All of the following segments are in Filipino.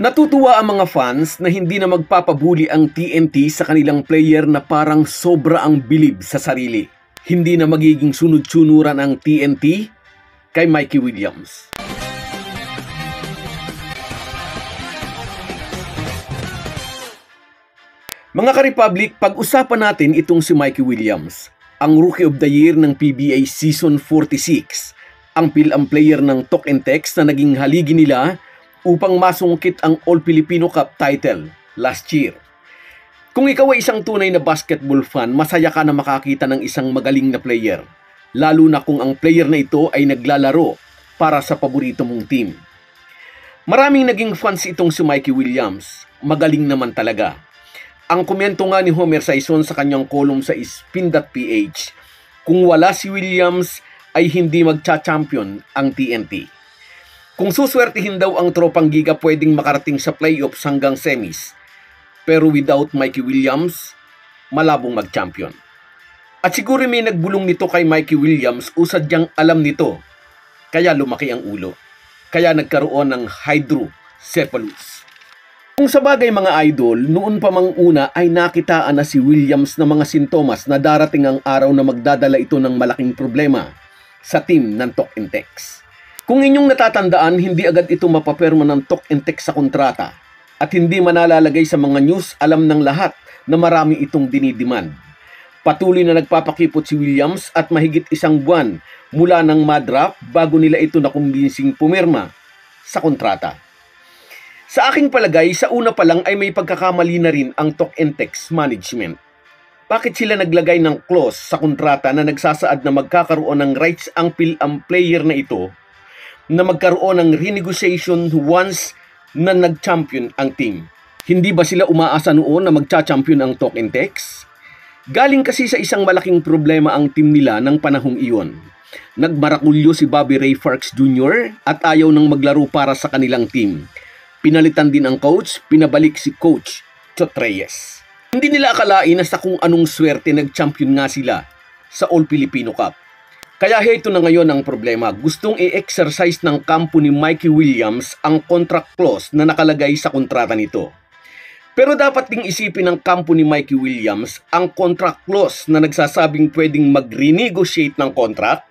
Natutuwa ang mga fans na hindi na magpapabuli ang TNT sa kanilang player na parang sobra ang bilib sa sarili. Hindi na magiging sunod-sunuran ang TNT kay Mikey Williams. Mga ka-Republic, pag-usapan natin itong si Mikey Williams, ang Rookie of the Year ng PBA Season 46, ang PIL-am player ng Talk and Text na naging haligi nila upang masungkit ang All-Filipino Cup title last year. Kung ikaw ay isang tunay na basketball fan, masaya ka na makakita ng isang magaling na player, lalo na kung ang player na ito ay naglalaro para sa paborito mong team. Maraming naging fans itong si Mikey Williams, magaling naman talaga ang komento nga ni Homer Saison sa kanyang kolumn sa spin.ph, kung wala si Williams ay hindi magcha-champion ang TNT. Kung suswertihin daw ang tropang giga pwedeng makarating sa playoffs hanggang semis, pero without Mikey Williams, malabong mag-champion. At siguro may nagbulong nito kay Mikey Williams usad diyang alam nito, kaya lumaki ang ulo. Kaya nagkaroon ng hydrocephalus. Kung sa bagay mga idol, noon pa mang una ay nakitaan na si Williams na mga sintomas na darating ang araw na magdadala ito ng malaking problema sa team ng Talk and Text. Kung inyong natatandaan, hindi agad ito mapaperma ng Talk and Text sa kontrata at hindi manalalagay sa mga news alam ng lahat na marami itong dinidemand. Patuloy na nagpapakipot si Williams at mahigit isang buwan mula ng madraft bago nila ito nakumbinsing pumirma sa kontrata. Sa aking palagay, sa una pa lang ay may pagkakamali na rin ang talk and text management. Bakit sila naglagay ng clause sa kontrata na nagsasaad na magkakaroon ng rights ang pil ang player na ito na magkaroon ng renegotiation once na nag-champion ang team? Hindi ba sila umaasa noon na magcha-champion ang talk and text? Galing kasi sa isang malaking problema ang team nila ng panahong iyon. Nagmarakulyo si Bobby Ray Farks Jr. at ayaw nang maglaro para sa kanilang team Pinalitan din ang coach, pinabalik si coach Chot Reyes. Hindi nila akalain na sa kung anong swerte nag-champion nga sila sa All Filipino Cup. Kaya ito na ngayon ang problema. Gustong i-exercise ng kampo ni Mikey Williams ang contract clause na nakalagay sa kontrata nito. Pero dapat ding isipin ng kampo ni Mikey Williams ang contract clause na nagsasabing pwedeng mag-renegotiate ng contract,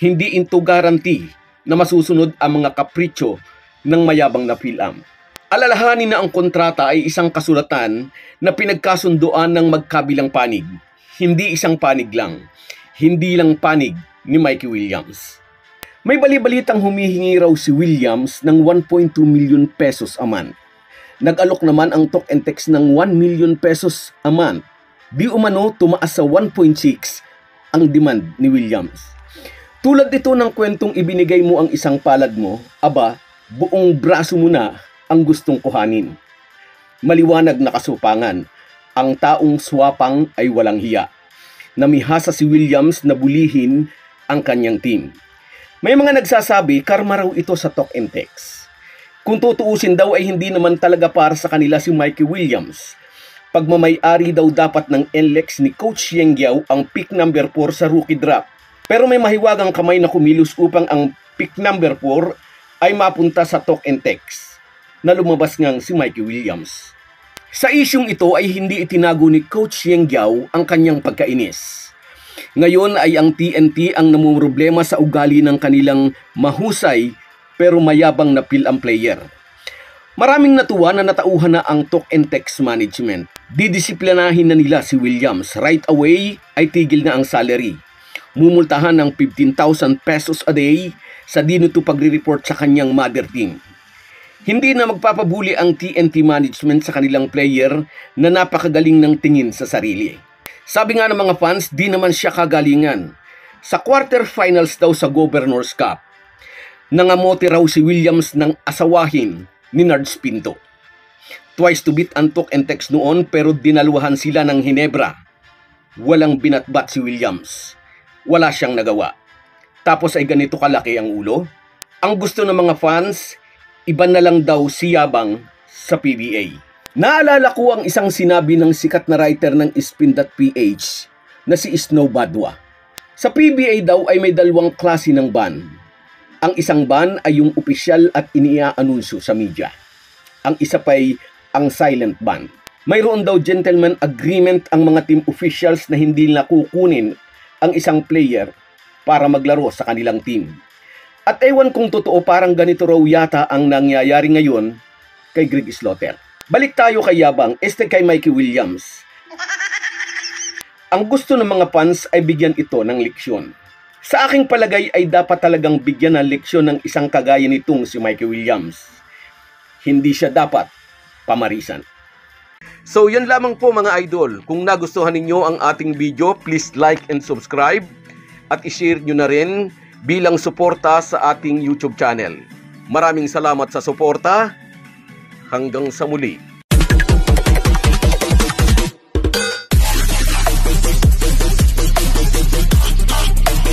hindi into guarantee na masusunod ang mga kapritsyo ng mayabang na PhilAm. Alalahanin na ang kontrata ay isang kasulatan na pinagkasunduan ng magkabilang panig. Hindi isang panig lang. Hindi lang panig ni Mikey Williams. May balibalitang humihingi raw si Williams ng 1.2 million pesos a month. Nag-alok naman ang talk and text ng 1 million pesos a month. Di umano tumaas sa 1.6 ang demand ni Williams. Tulad dito ng kwentong ibinigay mo ang isang palad mo, aba, buong braso mo na ang gustong kuhanin. Maliwanag na kasupangan, ang taong swapang ay walang hiya. Namihasa si Williams na bulihin ang kanyang team. May mga nagsasabi, karma raw ito sa talk and text. Kung tutuusin daw ay hindi naman talaga para sa kanila si Mikey Williams. Pagmamay-ari daw dapat ng NLEX ni Coach Yengyao ang pick number 4 sa rookie draft. Pero may mahiwagang kamay na kumilos upang ang pick number 4 ay mapunta sa talk and text na lumabas ngang si Mikey Williams. Sa isyong ito ay hindi itinago ni Coach Yeng Giao ang kanyang pagkainis. Ngayon ay ang TNT ang namumroblema sa ugali ng kanilang mahusay pero mayabang na pill player. Maraming natuwa na natauhan na ang talk and text management. Didisiplinahin na nila si Williams. Right away ay tigil na ang salary. Mumultahan ng 15,000 pesos a day sa di nito pagre-report sa kanyang mother team. Hindi na magpapabuli ang TNT management sa kanilang player na napakagaling ng tingin sa sarili. Sabi nga ng mga fans, di naman siya kagalingan. Sa quarterfinals daw sa Governors Cup, nangamote raw si Williams ng asawahin ni Nards Pinto. Twice to beat antok and text noon pero dinaluhan sila ng Hinebra. Walang binatbat si Williams. Wala siyang nagawa. Tapos ay ganito kalaki ang ulo? Ang gusto ng mga fans, iba na lang daw si Yabang sa PBA. Naalala ko ang isang sinabi ng sikat na writer ng Spin.ph na si Snow Badwa. Sa PBA daw ay may dalawang klase ng ban. Ang isang ban ay yung opisyal at iniaanunsyo sa media. ang isa pa'y ang silent ban. Mayroon daw gentleman agreement ang mga team officials na hindi nila kukunin ang isang player para maglaro sa kanilang team. At ewan kung totoo parang ganito raw yata ang nangyayari ngayon kay Greg Slaughter. Balik tayo kay Yabang, este kay Mikey Williams. Ang gusto ng mga fans ay bigyan ito ng leksyon. Sa aking palagay ay dapat talagang bigyan ng leksyon ng isang kagaya nitong si Mikey Williams. Hindi siya dapat pamarisan. So yan lamang po mga idol. Kung nagustuhan ninyo ang ating video, please like and subscribe at ishare nyo na rin bilang suporta sa ating YouTube channel. Maraming salamat sa suporta. Hanggang sa muli.